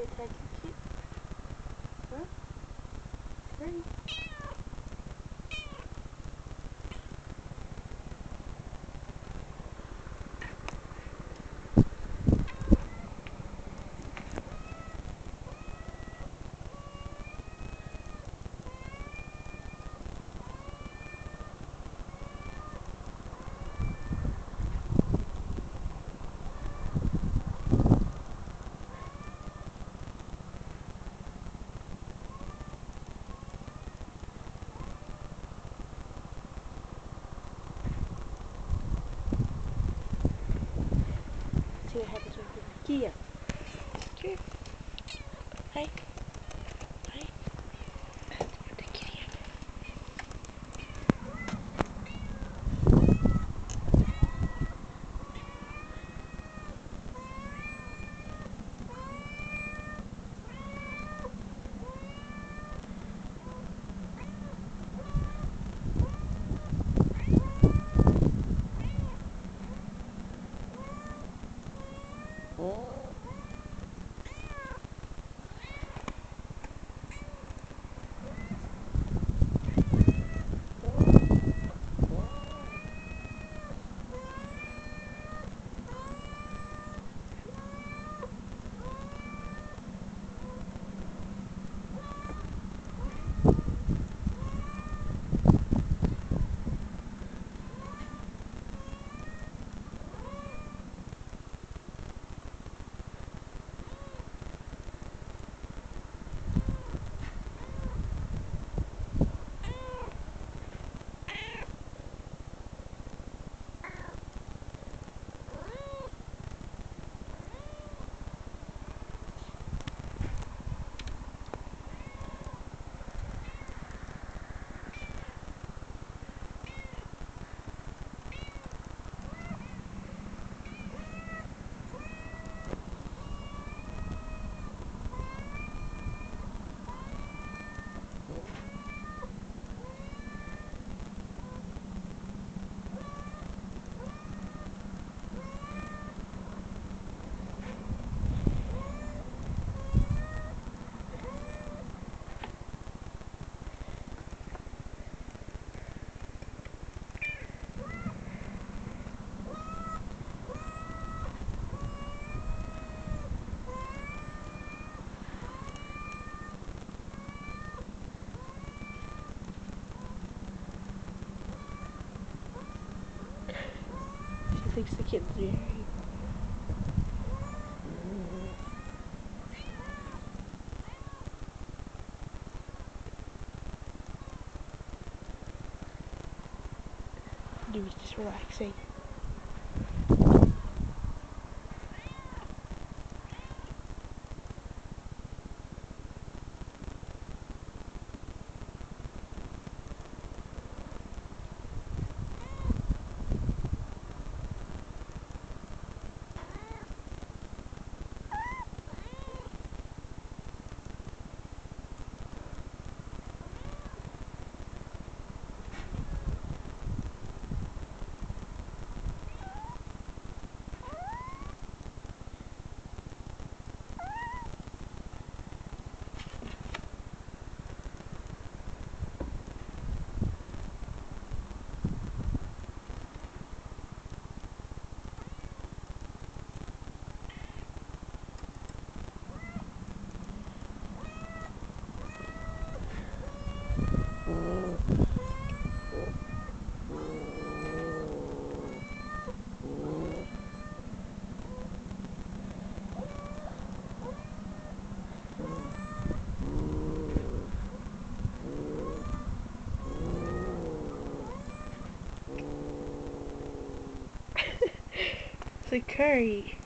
d'être appliquée. Hein? aqui, ó. Aqui. Vai. Thinks the kid's very. Dude's just relaxing. Eh? A curry.